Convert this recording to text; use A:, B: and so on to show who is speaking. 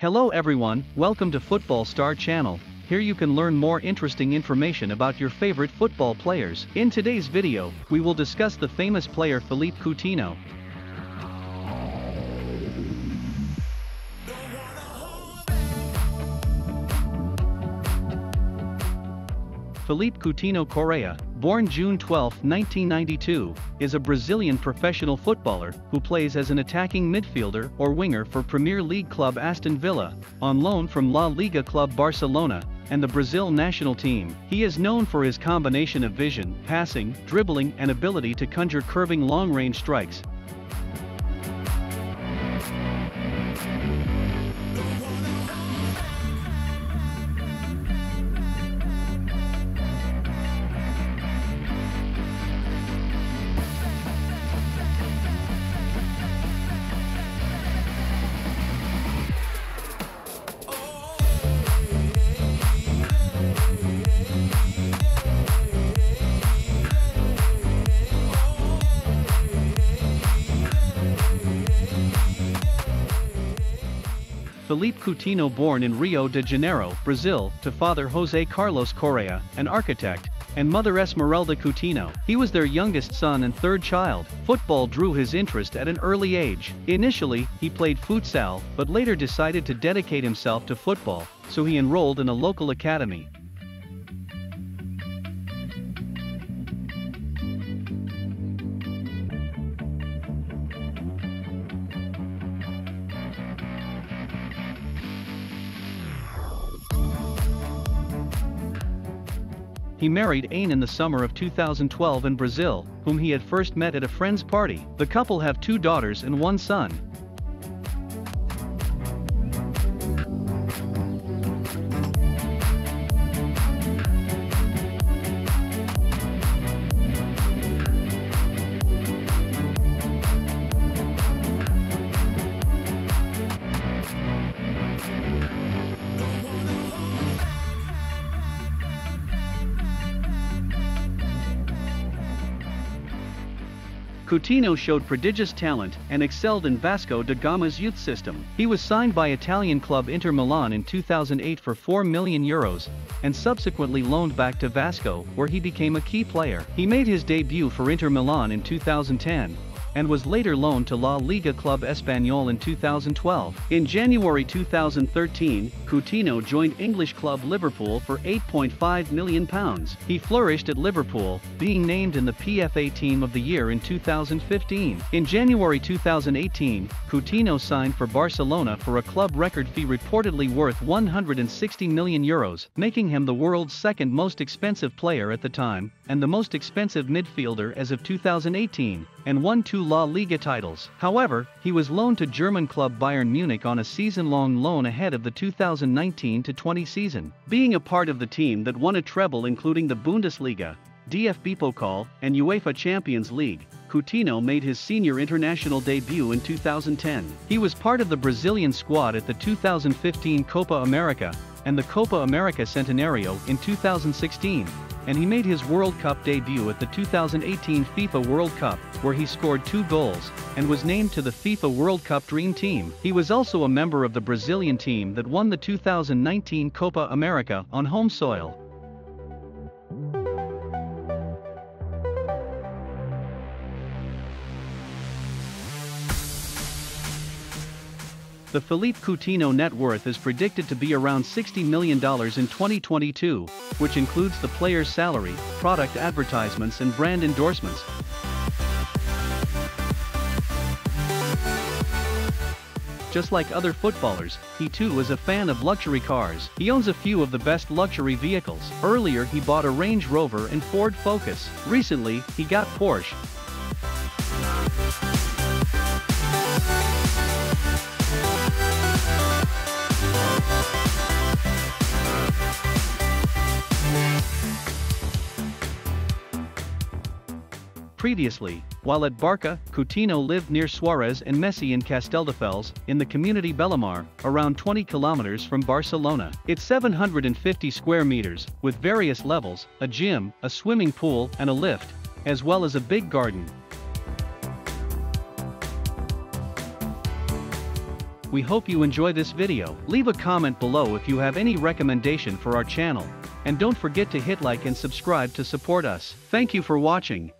A: Hello everyone, welcome to Football Star channel. Here you can learn more interesting information about your favorite football players. In today's video, we will discuss the famous player Philippe Coutinho. Philippe Coutinho Correia, born June 12, 1992, is a Brazilian professional footballer who plays as an attacking midfielder or winger for Premier League club Aston Villa, on loan from La Liga club Barcelona, and the Brazil national team. He is known for his combination of vision, passing, dribbling and ability to conjure curving long-range strikes, Philippe Coutinho born in Rio de Janeiro, Brazil, to father José Carlos Correia, an architect, and mother Esmeralda Coutinho. He was their youngest son and third child. Football drew his interest at an early age. Initially, he played futsal, but later decided to dedicate himself to football, so he enrolled in a local academy. He married Aine in the summer of 2012 in Brazil, whom he had first met at a friend's party. The couple have two daughters and one son. Coutinho showed prodigious talent and excelled in Vasco da Gama's youth system. He was signed by Italian club Inter Milan in 2008 for 4 million euros, and subsequently loaned back to Vasco, where he became a key player. He made his debut for Inter Milan in 2010, and was later loaned to La Liga club Espanyol in 2012. In January 2013, Coutinho joined English club Liverpool for £8.5 million. He flourished at Liverpool, being named in the PFA Team of the Year in 2015. In January 2018, Coutinho signed for Barcelona for a club record fee reportedly worth 160 million euros, making him the world's second most expensive player at the time, and the most expensive midfielder as of 2018, and won two La Liga titles. However, he was loaned to German club Bayern Munich on a season-long loan ahead of the 2019-20 season. Being a part of the team that won a treble including the Bundesliga, DFB Pokal, and UEFA Champions League, Coutinho made his senior international debut in 2010. He was part of the Brazilian squad at the 2015 Copa America and the Copa America Centenario in 2016 and he made his World Cup debut at the 2018 FIFA World Cup, where he scored two goals, and was named to the FIFA World Cup Dream Team. He was also a member of the Brazilian team that won the 2019 Copa America on home soil. The Philippe Coutinho net worth is predicted to be around $60 million in 2022, which includes the player's salary, product advertisements and brand endorsements. Just like other footballers, he too is a fan of luxury cars. He owns a few of the best luxury vehicles. Earlier he bought a Range Rover and Ford Focus. Recently, he got Porsche, Previously, while at Barca, Coutinho lived near Suarez and Messi in Castelldefels, in the community Bellamar, around 20 kilometers from Barcelona. It's 750 square meters, with various levels, a gym, a swimming pool and a lift, as well as a big garden, We hope you enjoy this video. Leave a comment below if you have any recommendation for our channel. And don't forget to hit like and subscribe to support us. Thank you for watching.